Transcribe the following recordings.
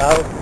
Bravo.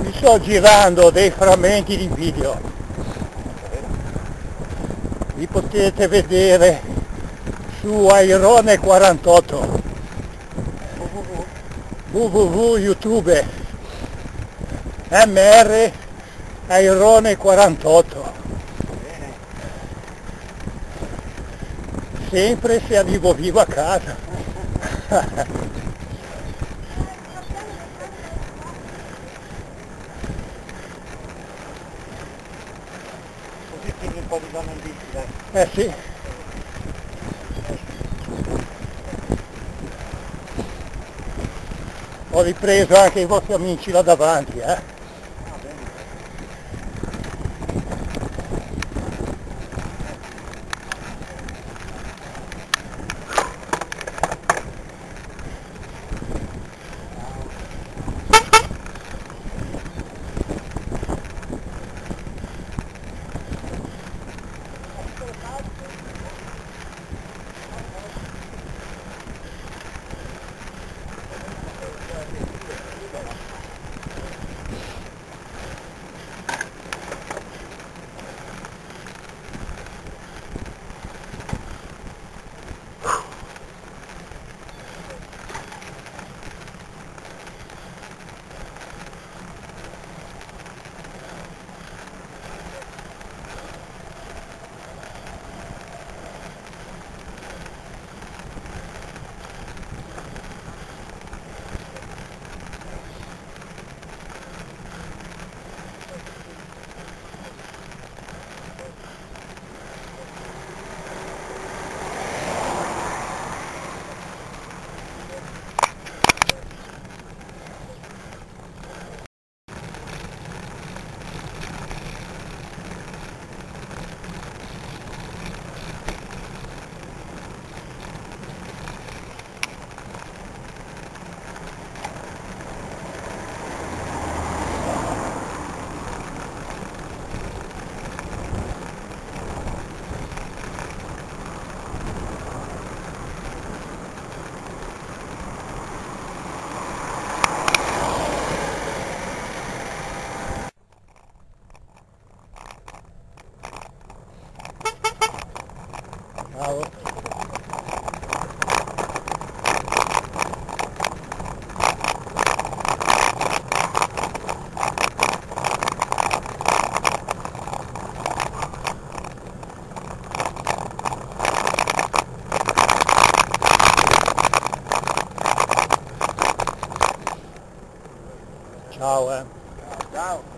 Vi sto girando dei frammenti di video. Li potete vedere su Airone 48. www.youtube mr Airone 48 sempre se arrivo vivo a casa po' di donne in eh sì. Ho ripreso anche i vostri amici là davanti eh Tchau, é. Tchau.